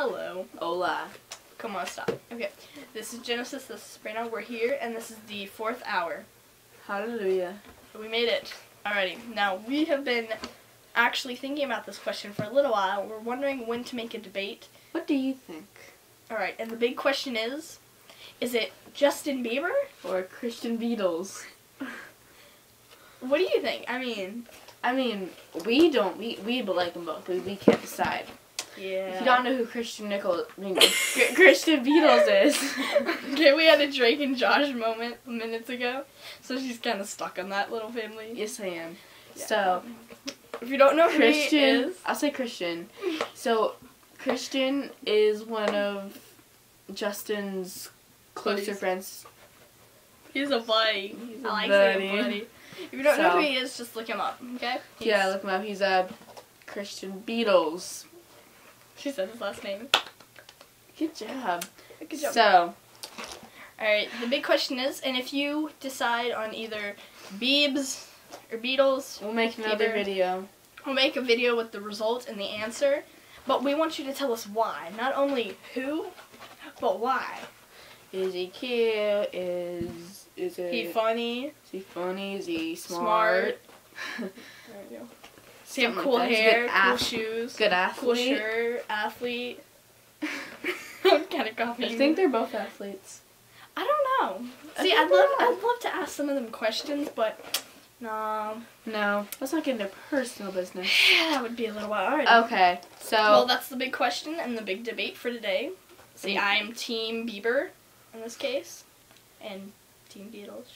Hello. Hola. Come on, stop. Okay. This is Genesis. This is Sabrina. We're here, and this is the fourth hour. Hallelujah. We made it. Alrighty. Now, we have been actually thinking about this question for a little while. We're wondering when to make a debate. What do you think? Alright, and the big question is, is it Justin Bieber? Or Christian Beadles? What do you think? I mean, I mean, we don't. We we like them both. We, we can't decide. Yeah. If you don't know who Christian Nichols, I mean, Christian Beadles is. okay, we had a Drake and Josh moment minutes ago, so she's kind of stuck on that little family. yes, I am. Yeah. So If you don't know who he Christian, is, I'll say Christian. So Christian is one of Justin's closer Buddies. friends. he's a buddy. He's I a like buddy. buddy. If you don't know who he is, just look him up, okay? Yeah, look him up. He's a Christian Beadles. She said his last name. Good job. Good job. So Alright, the big question is, and if you decide on either Beebs or Beadles, we'll make another Either- video. we'll make a video with the result and the answer. But we want you to tell us why. Not only who, but why. Is he cute? Is is it? He funny. is he funny? Is he smart? There we go. Does he have cool like that. He's a hair, good cool ath- shoes, Good cool athlete. shirt, athlete. I'm kind of I think they're both athletes. I don't know. I See, I'd love. I'd love to ask some of them questions, but no, No, let's not get into personal business. that would be a little while. Alright. Okay, so Well, that's the big question and the big debate for today. See, Mm. I'm Team Bieber in this case, and Team Beadles.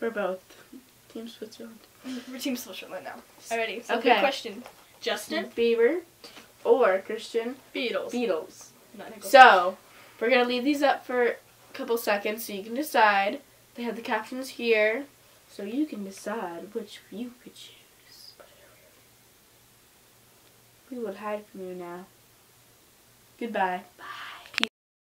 we're both Team Switzerland. We're Team Switzerland now. Alrighty. So Okay. big question: Justin, Bieber or Christian Beadles. Beadles. Not So we're gonna leave these up for a couple seconds so you can decide. They have the captions here, so you can decide which you could choose. We will hide from you now. Goodbye. Bye.